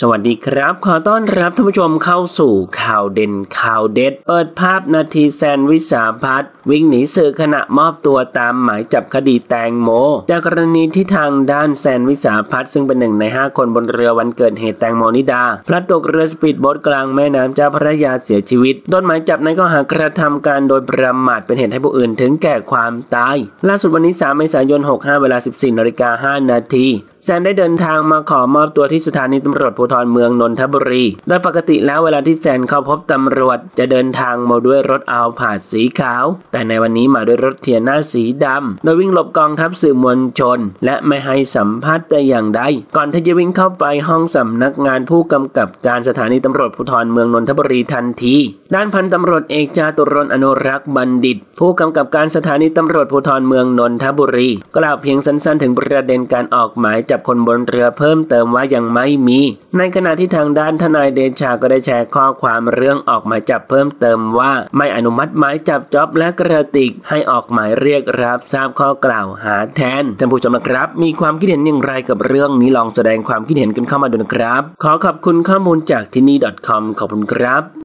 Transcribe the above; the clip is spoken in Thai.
สวัสดีครับ ขอต้อนรับท่านผู้ชมเข้าสู่ข่าวเด่นข่าวเด็ด เปิดภาพนาทีแซนวิสาพัฒวิ่งหนีสื่อขณะมอบตัวตามหมายจับคดีแตงโม จากกรณีที่ทางด้านแซนวิสาพัฒซึ่งเป็นหนึ่งใน 5 คนบนเรือวันเกิดเหตุแตงโมนิดา พลัดตกเรือสปีดโบ๊ทกลางแม่น้ำเจ้าพระยาเสียชีวิตโดนหมายจับในข้อหากระทำการโดยประมาทเป็นเหตุให้ผู้อื่นถึงแก่ความตาย ล่าสุดวันนี้ 3 เมษายน 65 เวลา 14นาฬิกา5นาที แซนได้เดินทางมาขอมอบตัวที่สถานีตำรวจภูธรเมืองนนทบุรี โดยปกติแล้วเวลาที่แซนเข้าพบตำรวจ จะเดินทางมาด้วยรถอัลผาดสีขาว แต่ในวันนี้มาด้วยรถเทียน่าสีดำโดยวิ่งหลบกองทัพสื่อมวลชน และไม่ให้สัมภาษณ์แต่อย่างใด ก่อนที่จะวิ่งเข้าไปห้องสำนักงานผู้กำกับการสถานีตำรวจภูธรเมืองนนทบุรีทันที ด้านพันตำรวจเอกจาตุรนอนุรักษ์บัณฑิต ผู้กำกับการสถานีตำรวจภูธรเมืองนนทบุรีกล่าวเพียงสั้นๆ ถึงประเด็นการออกหมายจับบคนบนเรือเพิ่มเติมว่ายังไม่มี ในขณะที่ทางด้านทนายเดชาก็ได้แชร์ข้อความเรื่องออกหมายจับเพิ่มเติมว่า ไม่อนุมัติหมายจับจ็อบและกระติกให้ออกหมายเรียกรับทราบข้อกล่าวหาแทนท่านผู้ชมนะครับ มีความคิดเห็นอย่างไรกับเรื่องนี้ลองแสดงความคิดเห็นกันเข้ามาดูนะครับ ขอขอบคุณข้อมูลจากที่นี่ .com ขอบคุณครับ